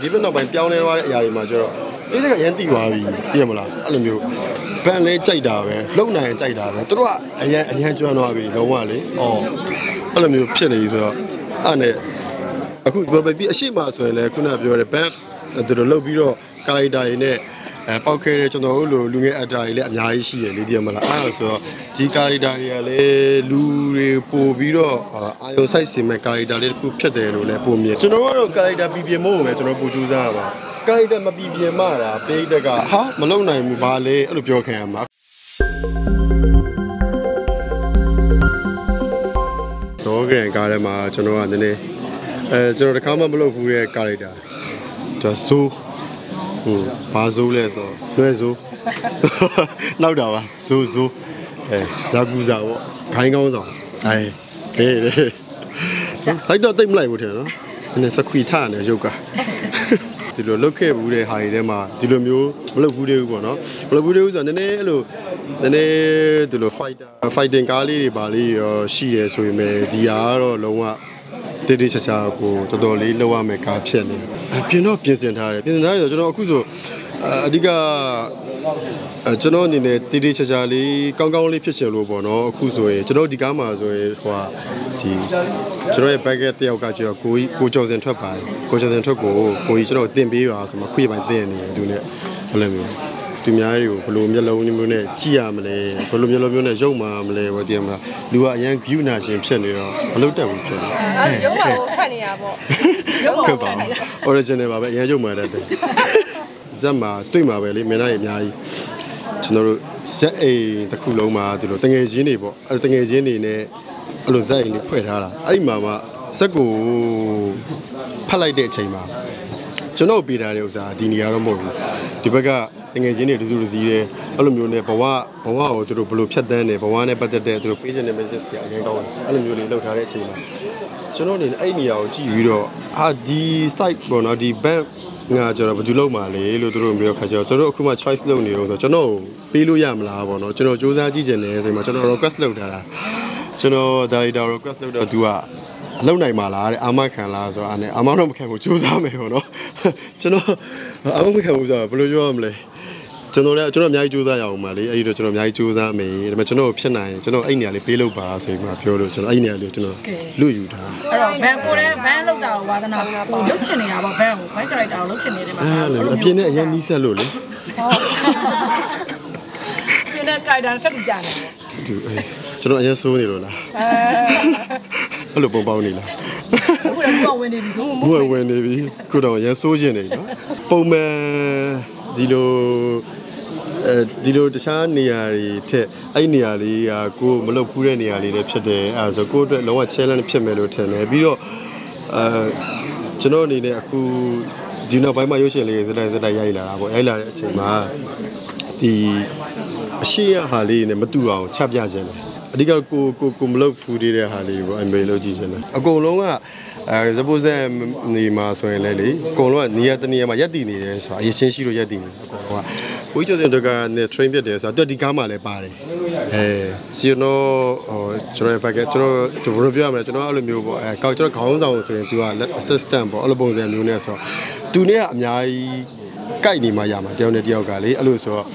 ဒီဘက်နောက်ပိုင်းပြောင်းလဲသွားတဲ့အရာတွေမှာကျတော့အေးတက်ကအရင်တည်သွားပြီသိရမလားအဲ့လိုမျိုးဘန်လေးကြိုက်တာပဲလှုပ်နိုင်ကြိုက်တာပဲသူတို့ကအရင်အရင်ကျွမ်းသွားပြီလုံးဝလေဩအဲ့လိုမျိုးဖြစ်နေပြီဆိုတော့အဲ့နဲ့အခုဘယ်ပြီးအရှိမဆိုရင်လည်းခုနပြောတဲ့ဘန် သူတို့လှုပ်ပြီးတော့ကာရိုက်တာတွေနဲ့အဲပောက်ခဲတဲ့ကျွန်တော်တို့လိုလူငယ်အတားတွေလည်းအများကြီးရှိတယ်လေဒီမလားအဲ့ဒါဆိုတော့ဒီကာရိုက်တာတွေကလည်းလူတွေပို့ပြီးတော့အာယုံဆိုင်စင်မဲ့ကာရိုက်တာလေးတစ်ခုဖြစ်တယ်လို့လည်းပုံမြင်ကျွန်တော်တို့ကာရိုက်တာပြပြမို့ပဲကျွန်တော်ပူကြိုးစားရပါကာရိုက်တာမပြပြမတာပိတ်တက်ကဟာမလုံနိုင်ဘူးဘာလဲအဲ့လိုပြောခံရမှာတော့ကရင်ကားထဲမှာကျွန်တော်ကနည်းနည်းအဲကျွန်တော်တခါမှမလုပ်ဘူးရဲ့ကာရိုက်တာ ဒါဆိုဟိုဘာဆိုးလဲဆိုလွဲဆိုးနောက်တာပါဆိုးဆိုးအဲရာကူစာပေါ့ခိုင်းကောင်းဆောင်အဲခဲတယ်လိုက်တော့တိတ်မလိုက်ဘူးထင်နော်နည်းနည်းစခွီထနေရုပ်ကဒီလိုလုတ်ခဲ့ဘူးတဲ့ဟာတွေထဲမှာဒီလိုမျိုးမလုတ်ဘူးသေးဘူးပေါ့နော်မလုတ်ဘူးသေးဘူးဆိုတော့နည်းနည်းအဲ့လိုနည်းနည်းဒီလို fighter fighting ကားလေးတွေပါလေးရောရှိတယ်ဆိုရင်ပဲဒီဟာကတော့လုံးဝ တေးသေးချာချာကိုတော်တော်လေးလောက်ရမယ်ကားဖြစ်နေအပြင်တော့ပြင်ဆင်ထားတယ်ပြင်ဆင်ထားတယ်ဆိုတော့ကျွန်တော်အခုဆိုအဓိကအဲကျွန်တော်အနေနဲ့တေးသေးချာချာလေးကောင်းကောင်းလေးဖြစ်ရှင်လို့ပေါ့နော်အခုဆိုရင်ကျွန်တော်ဒီကားမှာဆိုရင်ဟိုဟာဒီကျွန်တော်ရဲ့ packet တယောက်ကကျတော့ကိုကြီးကိုကျော်စင်ထွက်ပါတယ်ကိုကျော်စင်ထွက်ကိုကိုကြီးကျွန်တော်တင်ပေးပါဆိုမှခွေပိုင်းတင်နေတယ်သူနဲ့ဘယ်လိုမျိုး သူများတွေကိုဘယ်လိုမျက်လုံးမျိုးနဲ့ကြည့်ရမလဲဘယ်လိုမျက်လုံးမျိုးနဲ့ရုပ်မာမလဲဘာတည်မလားလူကအရန် view နာရှင်ဖြစ်နေတော့မလုပ်တတ်ဘူးဖြစ်နေအဲ့ရုံးမှာကိုဖတ်နေရပေါ့ရုံးမှာကပ်ပါ original ပါပဲအရင်ရုပ်မာတတ်တယ်ဇက်မှာတွေ့မှာပဲလေမင်းသားတွေအများကြီးကျွန်တော်တို့ဇက်အိမ်တစ်ခုလုံးမှာဒီလိုတငယ်ချင်းတွေပေါ့အဲ့တငယ်ချင်းတွေနဲ့အဲ့လိုဇက်အိမ်တွေဖွဲ့ထားတာအဲ့ဒီမှာမှဇက်ကိုဖတ်လိုက်တဲ့အချိန်မှာကျွန်တော်ပေးထားတဲ့ဥစ္စာဒီနေရာတော့မဟုတ်ဘူးဒီဘက်က တငယ်ချင်းတွေတူတူစီးတယ်အဲ့လိုမျိုးနဲ့ဘဝဘဝကိုသူတို့ဘယ်လိုဖြတ်တန်းတယ်ဘဝနဲ့ပတ်သက်တဲ့သူတို့ပေးချင်တဲ့ message တွေအရင်ကောင်းတယ်အဲ့လိုမျိုးလေးလောက်ထားတဲ့အချိန်မှာကျွန်တော်အနေနဲ့အဲ့ဒီနေရာကိုကြည့်ပြီးတော့အာဒီ site ပေါ့နော်ဒီ bank ငါကျွန်တော်ဘယ်သူလုပ်မှာလဲလို့သူတို့ပြောခါကျတော့ကျွန်တော်အခုမှ choice လုပ်နေတော့ဆိုတော့ကျွန်တော်ပေးလို့ရမလားပေါ့နော်ကျွန်တော်စူးစမ်းကြည့်ချင်တယ်ဆိုမှကျွန်တော် request လုပ်ထားတာကျွန်တော် director request လုပ်တော့သူကအလုပ်နိုင်မှာလားတဲ့အာမခံလားဆိုတော့အဲ့အာမတော့မခံဘူးစူးစမ်းမယ်ပေါ့နော်ကျွန်တော်အာမမခံဘူးဆိုတော့ဘယ်လိုပြောရမလဲ ကျွန်တော်လည်းကျွန်တော်အများကြီးစူးစမ်းရအောင်ပါလေအဲ့ဒီတော့ကျွန်တော်အများကြီးစူးစမ်းမယ်ဒါပေမဲ့ကျွန်တော်ဖြစ်နိုင်ကျွန်တော်အဲ့နေရာလေးပေးလို့ပါဆိုပြီးမှပြောလို့ကျွန်တော်အဲ့နေရာလေးကိုကျွန်တော်လူယူထားအဲ့တော့ဘန်ကိုလည်းဘန်လောက်တာကိုဝါသနာကိုလုတ်ချင်နေတာပေါ့ဘန်ကိုဘန်ကရိုက်တာကိုလုတ်ချင်နေတယ်မှာအဲ့လိုအပြင်းနဲ့အရင်နီးဆက်လို့လေဒီနေ့ကြိုက်တာတက်ပြီးကြတယ်ပေါ့ဒီအေးကျွန်တော်အရင်စိုးနေလို့လားအဲ့လိုပုံပေါင်းနေလားအခုလည်းကိုဝင်နေပြီဆိုဘူးဝဝင်နေပြီခုတော့အရင်စိုးရှင်နေပြီနော်ပုံမှန်ဒီလို အဲဒီလိုတခြားနေရာတွေထက်အဲ့ဒီနေရာလေးကကိုယ်မလုပ်ဖူးတဲ့နေရာလေးလည်းဖြစ်တယ်အဲဒါဆိုကိုယ့်အတွက်လုံးဝ challenge ဖြစ်မယ်လို့ထင်တယ်ပြီးတော့အဲကျွန်တော်အနေနဲ့အခုဒီနောက်ပိုင်းမှာရုပ်ရှင်လေးစတိုက်စတိုက်ရိုက်လာတာပေါ့ရိုက်လာတဲ့အချိန်မှာဒီအရှိရဟာလေးနဲ့မတူအောင်ချပြခြင်းတယ် အဓိကကိုကိုကိုမလုပ်ဖူးသေးတဲ့ဟာလေးကိုအမေလုပ်ကြည့်ခြင်းတယ်အကုန်လုံးကအဲ suppose နေမှာဆိုရင်လည်းလေအကုန်လုံးကနေရာတနေရာမှာရက်တည်နေတယ်ဆိုတာအရင်ရှင်းရှိလို့ရက်တည်နေတယ်အကုန်လုံးကကိုကြီးကျော်စင်တို့ကနဲ့ train ဖြစ်တယ်ဆိုတော့ဒီကားမှလည်းပါတယ်အဲစီနိုဟိုကျွန်တော်ရဲ့ packet ကျွန်တော်ဘယ်လိုပြောရမလဲကျွန်တော်အဲ့လိုမျိုးပေါ့အဲကောက်ကျွန်တော်ခေါင်းဆောင်ဆိုရင် तू က assistant ပေါ့အဲ့လိုပုံစံမျိုးနဲ့ဆိုတော့ तू နဲ့ကအများကြီးကြိုက်နေမှရမှာတယောက်နဲ့တယောက်ကလေအဲ့လိုဆိုတော့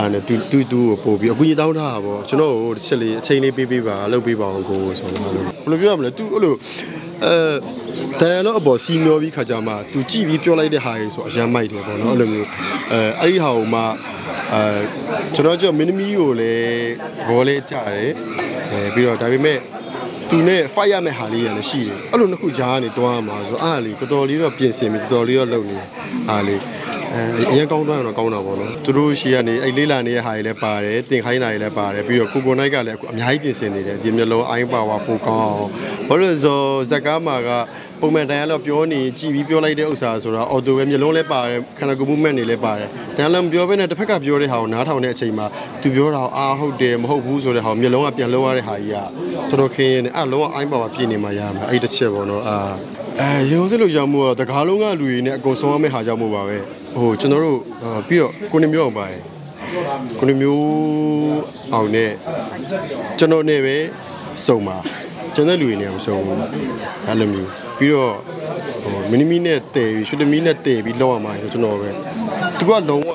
အဲ့နဲ့တူတူတူကိုပို့ပြီးအကူကြီးတောင်းထားတာပေါ့ကျွန်တော်ကိုတစ်ချက်လေးအချိန်လေးပေးပေးပါလုပ်ပေးပါအောင်ကိုဆိုတော့ဘယ်လိုပြောရမလဲ तू အဲ့လိုအဲတန်တော့အပေါ်စီမျောပြီးခါကြမှာ तू ကြည့်ပြီးပြောလိုက်တဲ့ဟာကြီးဆိုအရမ်းမိုက်တယ်ပေါ့နော်အဲ့လိုမျိုးအဲအဲ့ဒီဟာကိုမှအဲကျွန်တော်ကြောင့်မင်းသမီးကိုလည်းသဘောလေးကြားတယ်အဲပြီးတော့ဒါပေမဲ့သူနဲ့ fight ရမယ့်ဟာလေးရလည်းရှိတယ်အဲ့လိုနှစ်ခုကြားကနေတွားမှာဆိုအားလေတော်တော်လေးတော့ပြင်ဆင်ပြီးတော်တော်လေးတော့လုပ်နေတယ်အားလေ အဲအရင်ကောင်းတော့ရင်တော့ကောင်းတာပေါ့နော်သူတို့ရှိကနေအဲ့လေးလာနေတဲ့ဟာတွေလည်းပါတယ်တင်ခိုင်းတာတွေလည်းပါတယ်ပြီးတော့ကိုကိုနိုင်ကလည်းအခုအများကြီးပြင်ဆင်နေတယ်ဒီမျိုးလုံးအိုင်းပါဝါပိုကောင်းဘာလို့လဲဆိုဇက်ကားမှာကပုံမှန်တိုင်းကတော့ပြောနေကြည်ပြီးပြောလိုက်တဲ့ဥစ္စာဆိုတော့အော်တိုပဲမျိုးလုံးလည်းပါတယ်ခန္ဓာကိုယ် movement တွေလည်းပါတယ်ဒါလည်းမပြောဘဲနဲ့တစ်ဖက်ကပြောတဲ့ဟာကိုနားထောင်တဲ့အချိန်မှာသူပြောတာအာဟုတ်တယ်မဟုတ်ဘူးဆိုတဲ့ဟာမျိုးလုံးကပြန်လောက်ရတဲ့ဟာကြီးကတော်တော်ခင်းနေအဲ့လုံးဝအိုင်းပါဝါပြည့်နေမှရမှာအဲ့တစ်ချက်ပေါ့နော်အာအဲရုံးစလို့ကြောင့်မို့တော့တကားလုံးကလူတွေနဲ့အကုန်ဆုံးရမယ့်ဟာကြောင့်မို့ပါပဲ ဟိုကျွန်တော်တို့ပြီးတော့ကိုနေမျိုးအောင်ပါတယ်ကိုနေမျိုးအောင်နဲ့ကျွန်တော်နဲ့ပဲစုံပါကျွန်တော်လူတွေနဲ့မစုံဘူးအဲ့လိုမျိုးပြီးတော့ဟိုမီနီမီနဲ့တည်ပြီးရှူတမီနဲ့တည်ပြီးလောက်ရမှာကျွန်တော်ပဲသူကလုံးဝ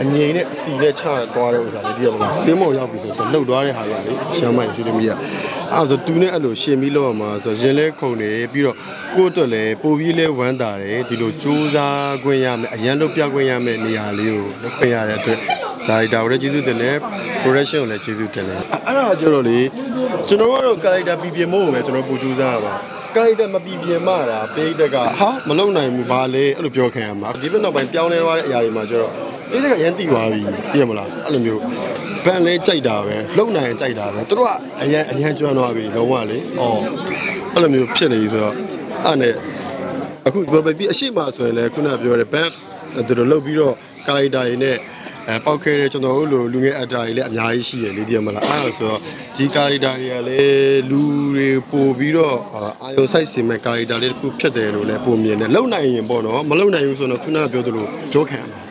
အငြိမ်နဲ့အတီနဲ့ချသွားတဲ့ဥစ္စာလေးတည်ရမလားစင်းမော်ရောက်ပြီဆိုတော့လှုပ်သွားတဲ့ဟာရလေရှမ်းမိုင်ရှူတမီက အဲ့ဆိုသူနဲ့အဲ့လိုရှင်ပြီးလောက်ရမှာဆိုရင်လဲခုံနေပြီးတော့ကိုယ့်အတွက်လည်းပိုပြီးလဲဝမ်းသာတယ်ဒီလိုစူးစမ်းခွင့်ရမယ်အရန်လုပ်ပြခွင့်ရမယ်နေရာလေးကိုလုပ်ခွင့်ရတဲ့အတွက်ဒါဒါကိုလည်းကျေးဇူးတင်တယ် production ကိုလည်းကျေးဇူးတင်တယ်အဲ့ဒါကျတော့လေကျွန်တော်ကတော့ character ပြပြမို့ပဲကျွန်တော်ပူစူးစမ်းရပါ character မပြပြမှတာပေးတက်ကဟာမလုံနိုင်ဘူးဘာလဲအဲ့လိုပြောခံရမှာဒီဘက်နောက်ပိုင်းပြောင်းလဲသွားတဲ့အရာတွေမှာကျတော့ပေးတက်ကရမ်းတိသွားပြီသိရမလားအဲ့လိုမျိုး ဘန်လဲကြိုက်တာပဲလုံနိုင်ရင်ကြိုက်တာပဲသူတို့ကအရန်အရန်ကျွမ်းသွားပြီလုံးဝလေဩအဲ့လိုမျိုးဖြစ်နေပြီဆိုတော့အဲ့နဲ့အခုပြောပြပြီးအရှိမဆိုရင်လည်းခုနပြောတဲ့ဘန်သူတို့လုတ်ပြီးတော့ character တွေနဲ့အဲပောက်ခဲတဲ့ကျွန်တော်တို့လိုလူငယ်အတားတွေလည်းအများကြီးရှိတယ်လေဒီမလားအဲ့ဒါဆိုတော့ဒီကာရီတာတွေကလည်းလူတွေပို့ပြီးတော့အာယုံဆိုင်စင်မဲ့ကာရီတာလေးတစ်ခုဖြစ်တယ်လို့လည်းပုံမြင်တယ်လုံနိုင်ရင်ပေါ့နော်မလုံနိုင်ဘူးဆိုတော့ခုနကပြောသလိုဂျိုးခံရမှာ